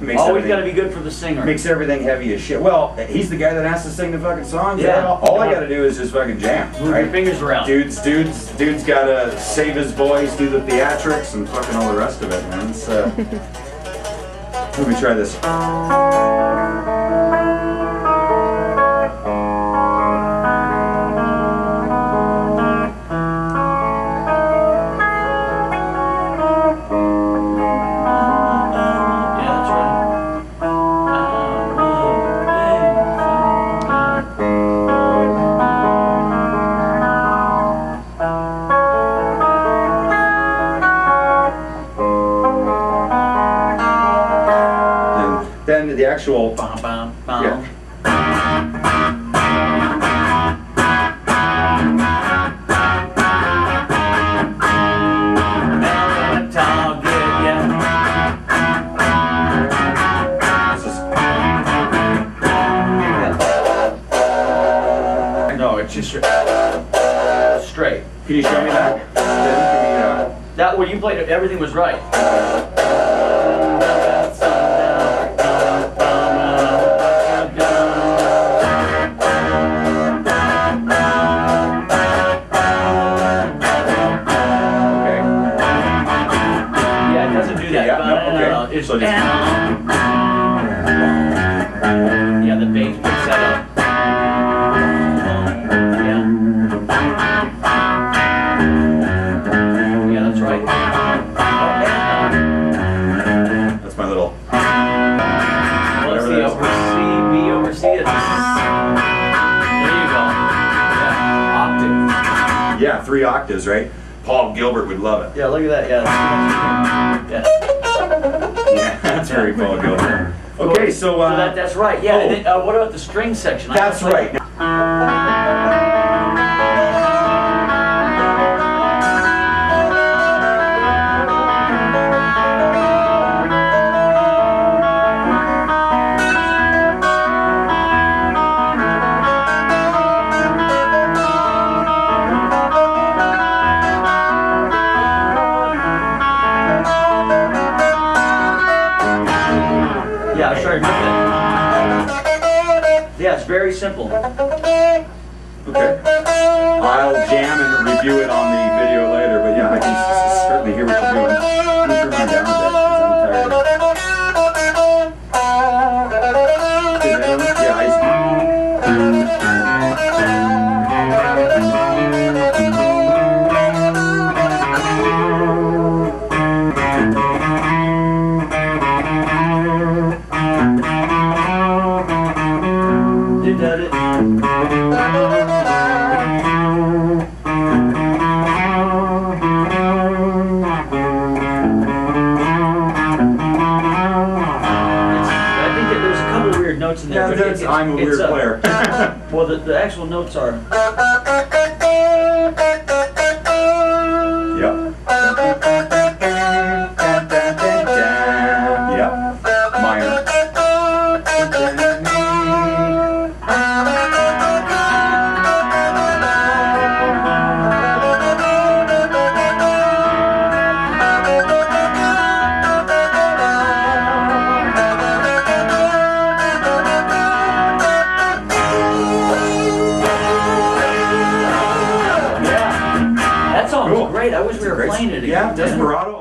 Makes Always got to be good for the singer. Makes everything heavy as shit. Well, he's the guy that has to sing the fucking songs. Yeah. All I gotta do is just fucking jam. Move right? your fingers around. Dude's, dude's, dude's gotta save his voice, do the theatrics, and fucking all the rest of it, man. Uh... Let me try this. Then the actual... Bum, bum, bum. Yeah. Target, yeah. No, it's just straight. Can you show me that? Uh, That where you played it, everything was right. It's So just- yeah, the bass picks that up. Yeah. Yeah, that's right. That's my little... Well, Whatever see over C, B over C. It's, there you go. Yeah, octave. Yeah, three octaves, right? Paul Gilbert would love it. Yeah, look at that. Yeah. Yeah. Yeah, that's very Paul Okay, so, uh... So that, that's right. Yeah. oh. And then, uh, what about the string section? I That's don't right. Yeah, I was trying to remember. Yeah, it's very simple. I'm a it's weird player. Well, the, the actual notes are. explain it again. Yeah, Desperado